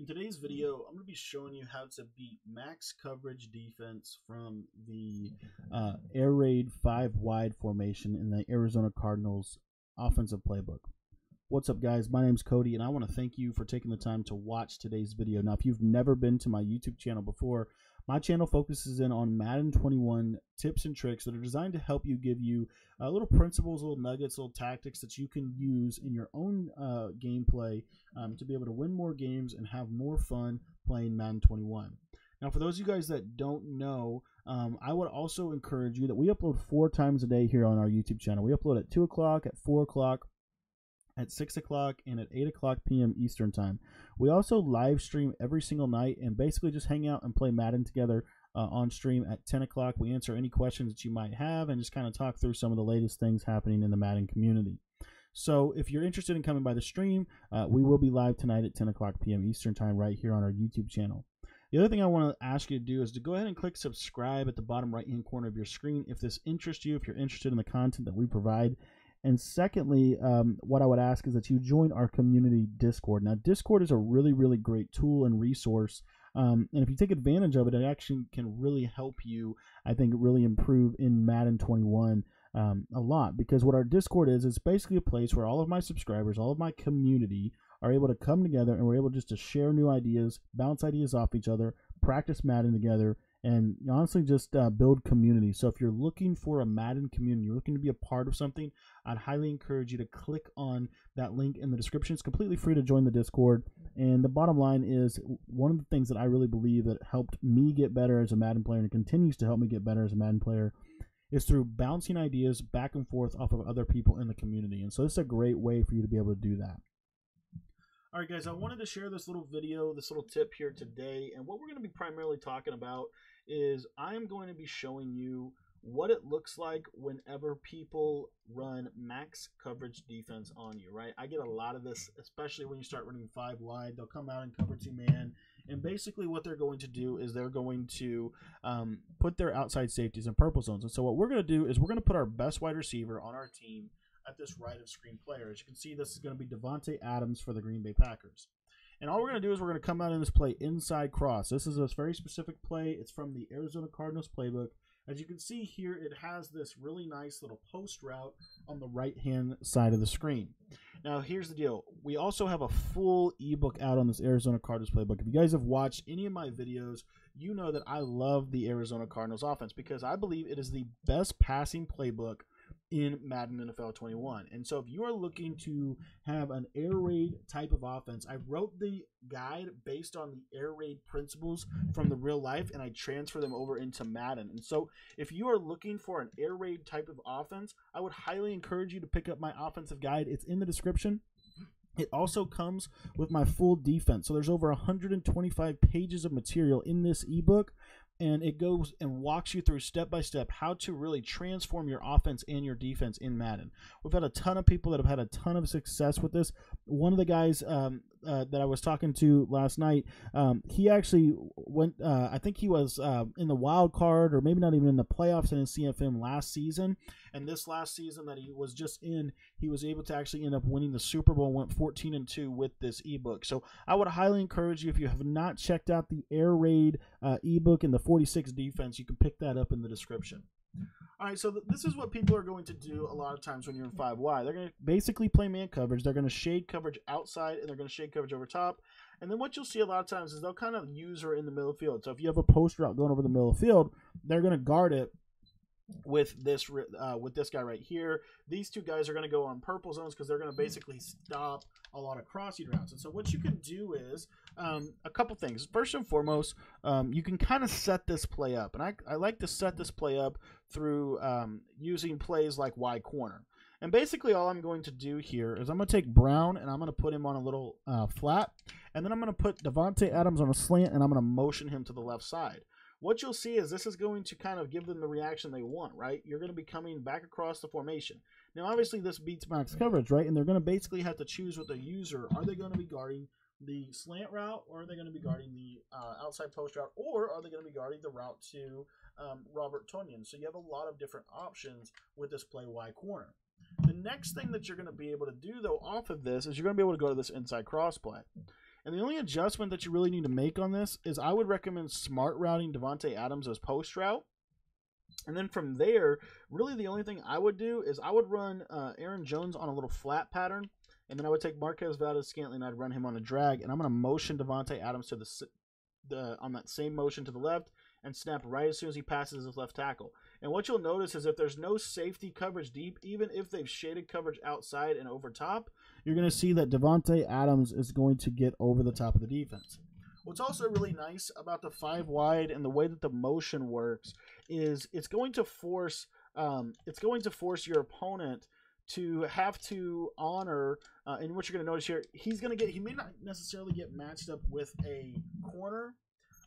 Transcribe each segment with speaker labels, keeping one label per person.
Speaker 1: In today's video, I'm going to be showing you how to beat max coverage defense from the uh, air raid five wide formation in the Arizona Cardinals offensive playbook. What's up, guys? My name's Cody, and I want to thank you for taking the time to watch today's video. Now, if you've never been to my YouTube channel before, my channel focuses in on Madden 21 tips and tricks that are designed to help you give you uh, little principles, little nuggets, little tactics that you can use in your own uh, gameplay um, to be able to win more games and have more fun playing Madden 21. Now, for those of you guys that don't know, um, I would also encourage you that we upload four times a day here on our YouTube channel. We upload at 2 o'clock, at 4 o'clock, at 6 o'clock and at 8 o'clock p.m. Eastern Time. We also live stream every single night and basically just hang out and play Madden together uh, on stream at 10 o'clock. We answer any questions that you might have and just kind of talk through some of the latest things happening in the Madden community. So if you're interested in coming by the stream, uh, we will be live tonight at 10 o'clock p.m. Eastern Time right here on our YouTube channel. The other thing I want to ask you to do is to go ahead and click subscribe at the bottom right hand corner of your screen if this interests you, if you're interested in the content that we provide. And secondly, um, what I would ask is that you join our community Discord. Now, Discord is a really, really great tool and resource. Um, and if you take advantage of it, it actually can really help you, I think, really improve in Madden 21 um, a lot. Because what our Discord is, it's basically a place where all of my subscribers, all of my community, are able to come together and we're able just to share new ideas, bounce ideas off each other, practice Madden together, and honestly just uh, build community. So if you're looking for a Madden community, you're looking to be a part of something, I'd highly encourage you to click on that link in the description. It's completely free to join the Discord. And the bottom line is one of the things that I really believe that helped me get better as a Madden player and continues to help me get better as a Madden player is through bouncing ideas back and forth off of other people in the community. And so this is a great way for you to be able to do that. All right, guys, I wanted to share this little video, this little tip here today. And what we're going to be primarily talking about is I am going to be showing you what it looks like whenever people run max coverage defense on you, right? I get a lot of this, especially when you start running five wide. They'll come out and cover two man. And basically, what they're going to do is they're going to um, put their outside safeties in purple zones. And so, what we're going to do is we're going to put our best wide receiver on our team at this right of screen player. As you can see, this is going to be Davante Adams for the Green Bay Packers. And all we're going to do is we're going to come out in this play inside cross. This is a very specific play. It's from the Arizona Cardinals playbook. As you can see here, it has this really nice little post route on the right-hand side of the screen. Now, here's the deal. We also have a full ebook out on this Arizona Cardinals playbook. If you guys have watched any of my videos, you know that I love the Arizona Cardinals offense because I believe it is the best passing playbook in Madden NFL 21. And so if you are looking to have an air raid type of offense, I wrote the guide based on the air raid principles from the real life and I transfer them over into Madden. And so if you are looking for an air raid type of offense, I would highly encourage you to pick up my offensive guide. It's in the description. It also comes with my full defense. So there's over 125 pages of material in this ebook and it goes and walks you through step by step how to really transform your offense and your defense in Madden. We've had a ton of people that have had a ton of success with this. One of the guys um, uh, that I was talking to last night, um, he actually went. Uh, I think he was uh, in the wild card, or maybe not even in the playoffs in CFM last season. And this last season that he was just in, he was able to actually end up winning the Super Bowl. Went 14 and two with this ebook. So I would highly encourage you if you have not checked out the Air Raid uh, ebook and the 46 defense, you can pick that up in the description. All right, so th- this is what people are going to do a lot of times when you're in 5Y. They're going to basically play man coverage. They're going to shade coverage outside and they're going to shade coverage over top. And then what you'll see a lot of times is they'll kind of use her in the middle field. So if you have a post route going over the middle of the field, they're going to guard it with this uh, with this guy right here. These two guys are going to go on purple zones because they're going to basically stop a lot of crossing routes. And so what you can do is um, a couple things. First and foremost, um, you can kind of set this play up, and I, I like to set this play up through um, using plays like Y corner. And basically, all I'm going to do here is I'm going to take Brown and I'm going to put him on a little uh, flat, and then I'm going to put Davante Adams on a slant, and I'm going to motion him to the left side what you'll see is this is going to kind of give them the reaction they want, right? You're going to be coming back across the formation. Now, obviously, this beats max coverage, right? And they're going to basically have to choose with the user. Are they going to be guarding the slant route, or are they going to be guarding the uh, outside post route, or are they going to be guarding the route to um, Robert Tonyan? So you have a lot of different options with this play Y corner. The next thing that you're going to be able to do, though, off of this is you're going to be able to go to this inside cross play. And the only adjustment that you really need to make on this is I would recommend smart routing Davante Adams as post route. And then from there, really the only thing I would do is I would run uh, Aaron Jones on a little flat pattern. And then I would take Marquez Valdes-Scantling and I'd run him on a drag. And I'm going to motion Davante Adams to the, the on that same motion to the left and snap right as soon as he passes his left tackle. And what you'll notice is if there's no safety coverage deep, even if they've shaded coverage outside and over top, you're going to see that Davante Adams is going to get over the top of the defense. What's also really nice about the five wide and the way that the motion works is it's going to force um, it's going to force your opponent to have to honor. Uh, and what you're going to notice here, he's going to get he may not necessarily get matched up with a corner.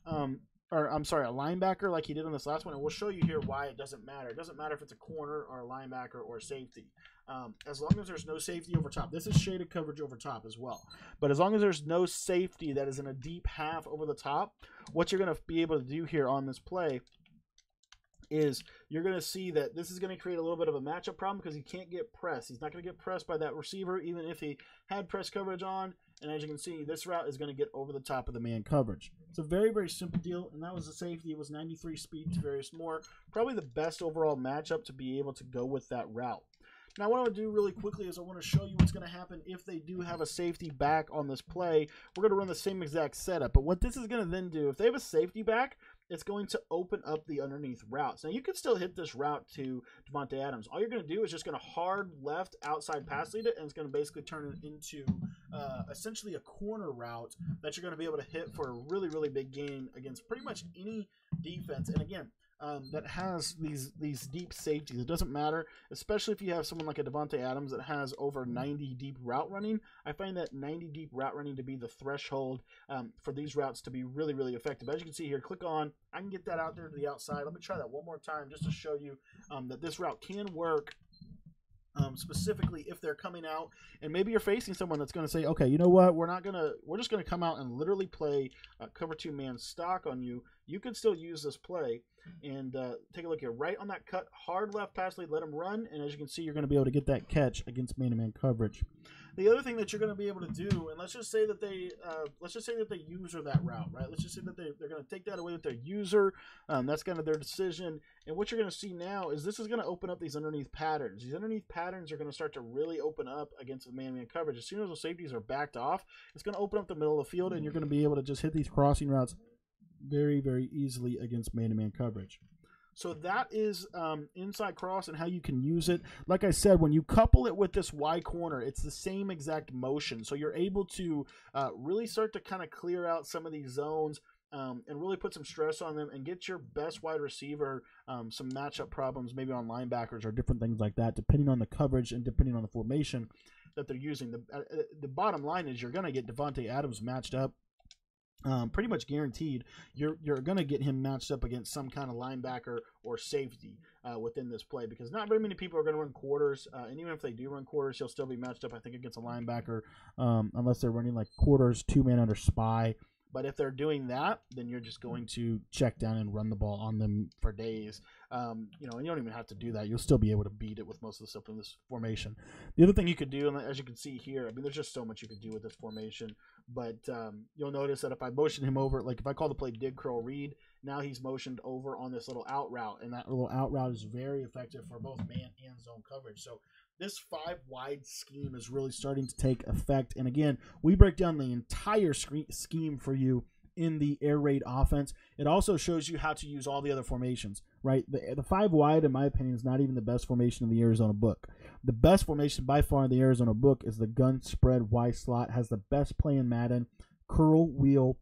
Speaker 1: Um, or I'm sorry, a linebacker like he did on this last one, and we'll show you here why it doesn't matter. It doesn't matter if it's a corner or a linebacker or safety, um, as long as there's no safety over top. This is shaded coverage over top as well, but as long as there's no safety that is in a deep half over the top, what you're going to be able to do here on this play is you're going to see that this is going to create a little bit of a matchup problem because he can't get pressed. He's not going to get pressed by that receiver, even if he had press coverage on. And as you can see, this route is going to get over the top of the man coverage. It's a very, very simple deal, and that was the safety. It was 93 speed to various more. Probably the best overall matchup to be able to go with that route. Now, what I want to do really quickly is I want to show you what's going to happen if they do have a safety back on this play. We're going to run the same exact setup, but what this is going to then do, if they have a safety back, it's going to open up the underneath routes. Now you can still hit this route to Davante Adams. All you're going to do is just going to hard left outside pass lead it, and it's going to basically turn it into uh, essentially a corner route that you're going to be able to hit for a really really big gain against pretty much any defense. And again, um, that has these these deep safeties. It doesn't matter, especially if you have someone like a Davante Adams that has over 90 deep route running. I find that 90 deep route running to be the threshold um, for these routes to be really really effective. As you can see here, click on. I can get that out there to the outside. Let me try that one more time just to show you um, that this route can work um, specifically if they're coming out and maybe you're facing someone that's going to say okay you know what? We're not going to we're just going to come out and literally play a cover two man stock on you. You can still use this play and uh, take a look here. Right on that cut hard left pass lead let him run and as you can see you're going to be able to get that catch against man to man coverage the other thing that you're going to be able to do, and let's just say that they, uh, let's just say that they user that route, right? Let's just say that they, they're going to take that away with their user. Um, that's kind of their decision. And what you're going to see now is this is going to open up these underneath patterns. These underneath patterns are going to start to really open up against the man-man coverage. As soon as the safeties are backed off, it's going to open up the middle of the field, and you're going to be able to just hit these crossing routes very, very easily against man-to-man coverage. So that is um, inside cross and how you can use it. Like I said, when you couple it with this Y corner, it's the same exact motion. So you're able to uh, really start to kind of clear out some of these zones. Um, and really put some stress on them and get your best wide receiver um, some matchup problems, maybe on linebackers or different things like that, depending on the coverage and depending on the formation that they're using. The, uh, uh the bottom line is you're going to get Davante Adams matched up um, pretty much guaranteed you're you're going to get him matched up against some kind of linebacker or safety uh, within this play because not very many people are going to run quarters uh, and even if they do run quarters he'll still be matched up I think against a linebacker um, unless they're running like quarters two man under spy but if they're doing that, then you're just going to check down and run the ball on them for days. Um, you know, and you don't even have to do that. You'll still be able to beat it with most of the stuff in this formation. The other thing you could do, and as you can see here, I mean, there's just so much you could do with this formation. But um, you'll notice that if I motion him over, like if I call the play dig curl read, now he's motioned over on this little out route, and that little out route is very effective for both man and zone coverage. So this five wide scheme is really starting to take effect. And again, we break down the entire scheme for you in the air raid offense. It also shows you how to use all the other formations, right? The, the five wide, in my opinion, is not even the best formation in the Arizona book. The best formation by far in the Arizona book is the gun spread Y slot, has the best play in Madden, curl, wheel,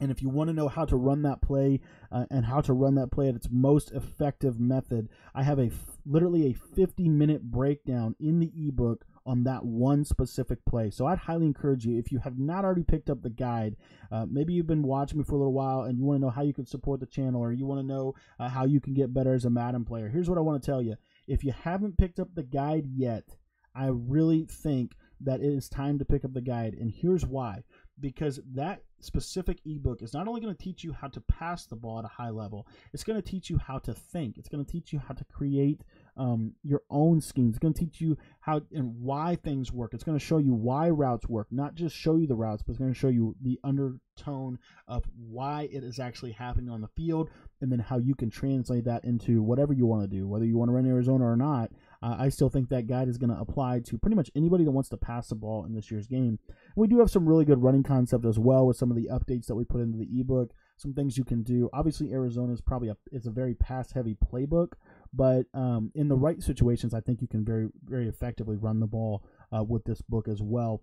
Speaker 1: and if you want to know how to run that play uh, and how to run that play at its most effective method, I have a literally a 50 minute breakdown in the ebook on that one specific play. So I'd highly encourage you, if you have not already picked up the guide, uh, maybe you've been watching me for a little while and you want to know how you can support the channel or you want to know uh, how you can get better as a Madden player. Here's what I want to tell you. If you haven't picked up the guide yet, I really think that it is time to pick up the guide. And here's why because that specific ebook is not only going to teach you how to pass the ball at a high level, it's going to teach you how to think. It's going to teach you how to create um, your own schemes. It's going to teach you how and why things work. It's going to show you why routes work, not just show you the routes, but it's going to show you the undertone of why it is actually happening on the field, and then how you can translate that into whatever you want to do, whether you want to run Arizona or not. Uh, I still think that guide is going to apply to pretty much anybody that wants to pass the ball in this year's game. We do have some really good running concept as well with some of the updates that we put into the ebook. Some things you can do. Obviously, Arizona is probably a it's a very pass heavy playbook, but um, in the right situations, I think you can very very effectively run the ball uh, with this book as well.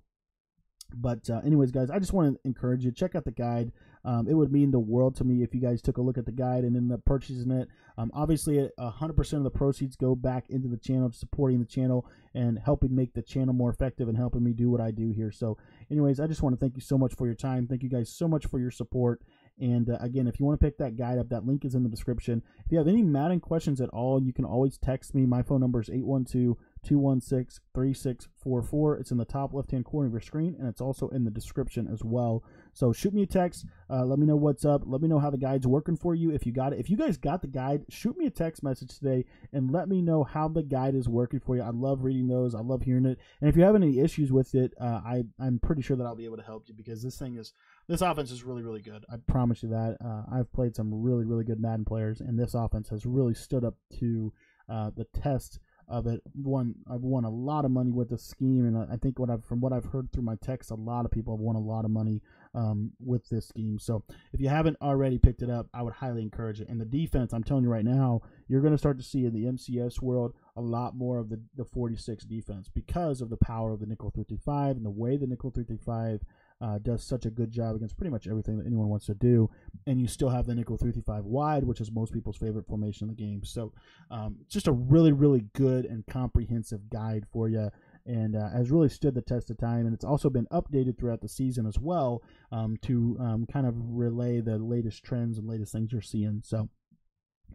Speaker 1: But uh, anyways, guys, I just want to encourage you check out the guide. Um, it would mean the world to me if you guys took a look at the guide and ended up purchasing it. Um, obviously, 100% of the proceeds go back into the channel, supporting the channel and helping make the channel more effective and helping me do what I do here. So, anyways, I just want to thank you so much for your time. Thank you guys so much for your support. And uh, again, if you want to pick that guide up, that link is in the description. If you have any Madden questions at all, you can always text me. My phone number is 812 216 3644. It's in the top left hand corner of your screen, and it's also in the description as well. So shoot me a text. Uh, let me know what's up. Let me know how the guide's working for you. If you got it, if you guys got the guide, shoot me a text message today and let me know how the guide is working for you. I love reading those. I love hearing it. And if you have any issues with it, uh, I I'm pretty sure that I'll be able to help you because this thing is this offense is really really good. I promise you that. Uh, I've played some really really good Madden players, and this offense has really stood up to uh, the test of it. Won I've won a lot of money with the scheme, and I think what I've from what I've heard through my text, a lot of people have won a lot of money um, with this scheme. So if you haven't already picked it up, I would highly encourage it. And the defense, I'm telling you right now, you're going to start to see in the MCS world a lot more of the the 46 defense because of the power of the nickel 335 and the way the nickel 335 uh, does such a good job against pretty much everything that anyone wants to do. And you still have the nickel 335 wide, which is most people's favorite formation in the game. So um, just a really, really good and comprehensive guide for you. And uh, has really stood the test of time, and it's also been updated throughout the season as well um, to um, kind of relay the latest trends and latest things you're seeing. So,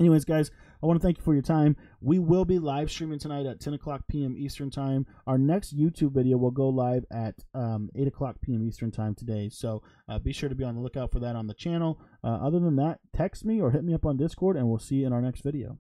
Speaker 1: Anyways, guys, I want to thank you for your time. We will be live streaming tonight at 10 o'clock p.m. Eastern Time. Our next YouTube video will go live at um, 8 o'clock p.m. Eastern Time today. So uh, be sure to be on the lookout for that on the channel. Uh, other than that, text me or hit me up on Discord, and we'll see you in our next video.